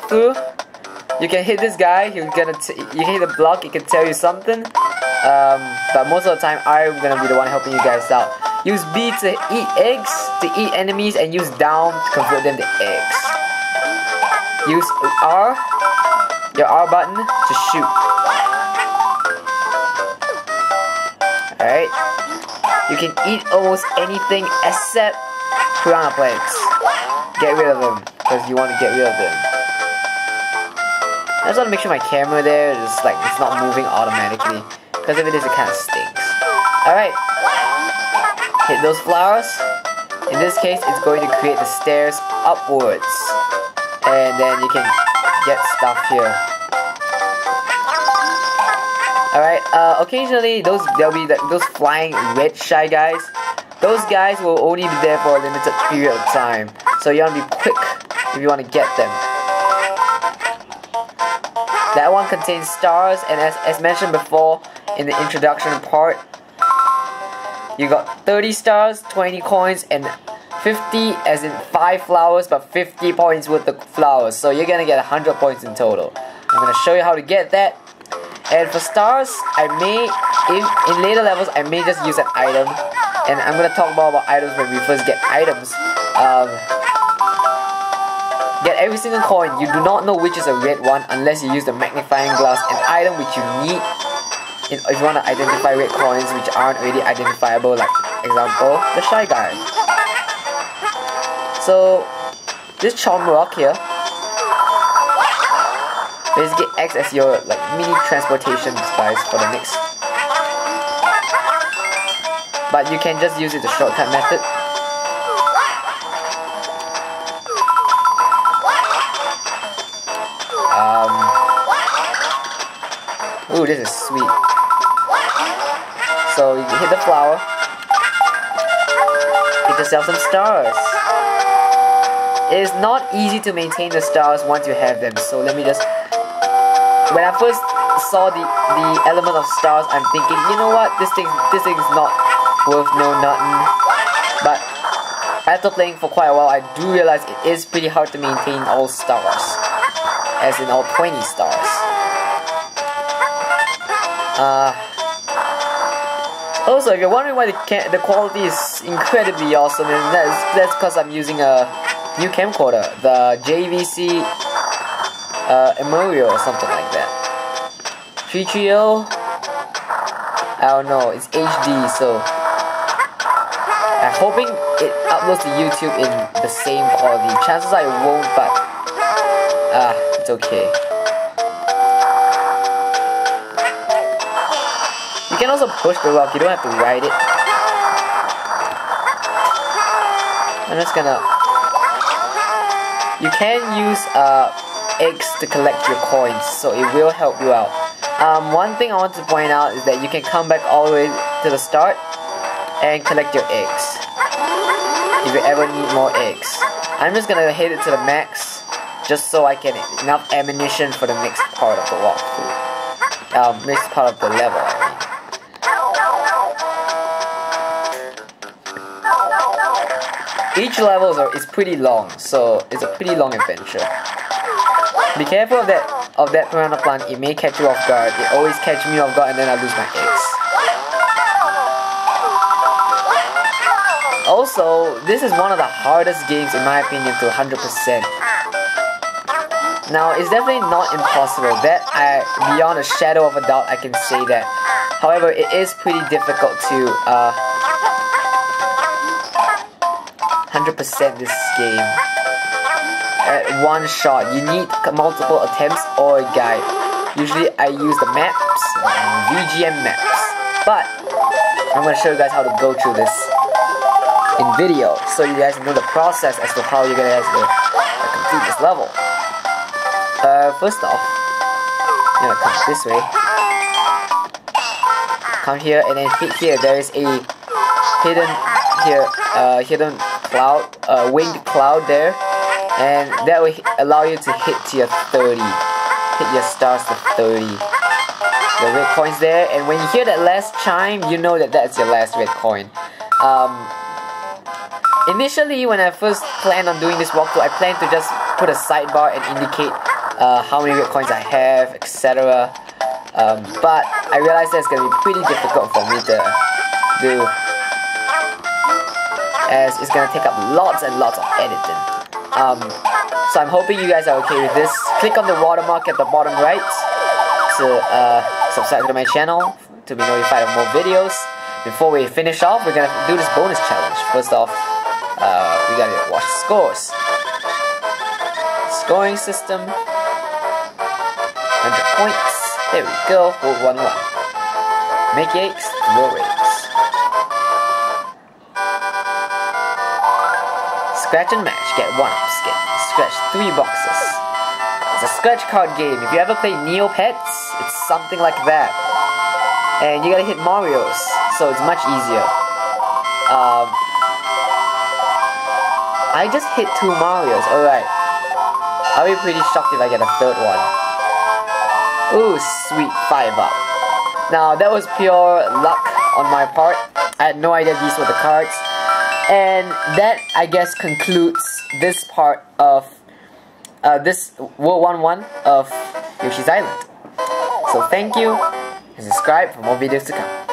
walkthrough. You can hit this guy. He's gonna. you can hit the block. He can tell you something. Um, but most of the time, I'm gonna be the one helping you guys out. Use B to eat eggs, to eat enemies, and use down to convert them to eggs. Use R, your R button, to shoot. Alright? You can eat almost anything except piranha plants. Get rid of them, because you want to get rid of them. I just want to make sure my camera there is like, it's not moving automatically. Because if it is, it kind of stinks. Alright. Hit those flowers. In this case, it's going to create the stairs upwards. And then you can get stuff here. Alright, uh, occasionally those there'll be those flying red shy guys. Those guys will only be there for a limited period of time. So you want to be quick if you want to get them. That one contains stars, and as, as mentioned before in the introduction part, you got 30 stars, 20 coins, and 50 as in 5 flowers, but 50 points worth of flowers. So you're gonna get 100 points in total. I'm gonna show you how to get that. And for stars, I may, in, in later levels, I may just use an item. And I'm gonna talk more about items when we first get items. Um, get every single coin. You do not know which is a red one unless you use the magnifying glass, an item which you need if you want to identify red coins which aren't really identifiable, like example, the Shy Guy. So, this Chomp Rock here basically acts as your like mini transportation device for the next. But you can just use it the shortcut method. Ooh, this is sweet. So you hit the flower. Get yourself some stars. It is not easy to maintain the stars once you have them. So let me just. When I first saw the the element of stars, I'm thinking, you know what, this thing this thing is not worth no nothing. But after playing for quite a while, I do realize it is pretty hard to maintain all stars, as in all 20 stars. Uh, also, if you're wondering why the, the quality is incredibly awesome, and that's that's because I'm using a new camcorder, the JVC uh, Everio or something like that. 330, I don't know, it's HD, so I'm hoping it uploads to YouTube in the same quality. Chances I won't, but ah, uh, it's okay. Can also push the rock, you don't have to ride it. I'm just gonna... You can use uh, eggs to collect your coins, so it will help you out. Um, one thing I want to point out is that you can come back all the way to the start and collect your eggs. If you ever need more eggs. I'm just gonna hit it to the max, just so I can enough ammunition for the next part of the walkthrough. Um, next part of the level, Each level is pretty long, so it's a pretty long adventure. Be careful of that of that piranha plant, it may catch you off guard. It always catch me off guard and then I lose my eggs. Also, this is one of the hardest games in my opinion to 100%. Now, it's definitely not impossible. That I, beyond a shadow of a doubt, I can say that. However, it is pretty difficult to uh, 100% this game. At one shot, you need multiple attempts or a guide. Usually I use the maps, VGM maps. But, I'm gonna show you guys how to go through this in video, so you guys know the process as to how you're gonna to complete this level. Uh, first off, you're gonna come this way. Come here and then hit here. There is a hidden here, uh, hidden cloud, uh, winged cloud there, and that will allow you to hit your 30, hit your stars to 30. The red coins there, and when you hear that last chime, you know that that's your last red coin. Um, initially when I first planned on doing this walkthrough, I planned to just put a sidebar and indicate uh, how many red coins I have, etc. Um, but I realized that it's going to be pretty difficult for me to do as it's to take up lots and lots of editing. Um, so I'm hoping you guys are okay with this. Click on the watermark at the bottom right to uh, subscribe to my channel to be notified of more videos. Before we finish off, we're gonna do this bonus challenge. First off, uh, we gotta watch the scores. Scoring system. 100 points. There we go. 411. Make eggs, throw eggs. Scratch and match, get one up skin. Scratch three boxes. It's a scratch card game. If you ever played Neopets, it's something like that. And you gotta hit Mario's, so it's much easier. Um, I just hit two Mario's, alright. I'll be pretty shocked if I get a third one. Ooh, sweet, five up. Now, that was pure luck on my part. I had no idea these were the cards. And that, I guess, concludes this part of uh, this World 1-1 of Yoshi's Island. So thank you, and subscribe for more videos to come.